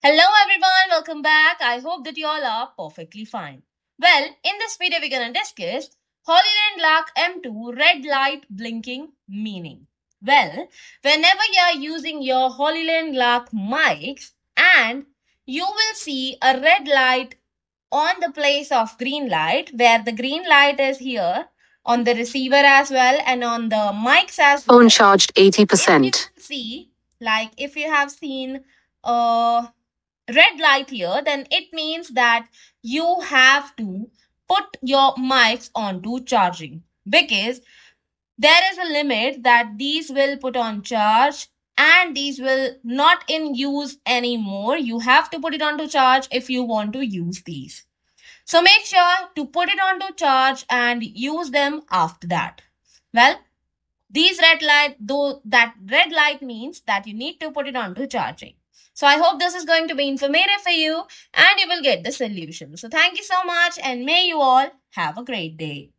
Hello everyone, welcome back. I hope that you all are perfectly fine. Well, in this video we're gonna discuss Hollyland Lark M2 red light blinking meaning. Well, whenever you are using your Hollyland Lark mics and you will see a red light on the place of green light where the green light is here on the receiver as well and on the mics as well. Phone charged 80%. can see, like if you have seen a red light here, then it means that you have to put your mics onto charging because there is a limit that these will put on charge and these will not in use anymore. You have to put it onto charge if you want to use these. So make sure to put it onto charge and use them after that. Well, these red light, though that red light means that you need to put it onto charging. So I hope this is going to be informative for you and you will get the solution. So thank you so much and may you all have a great day.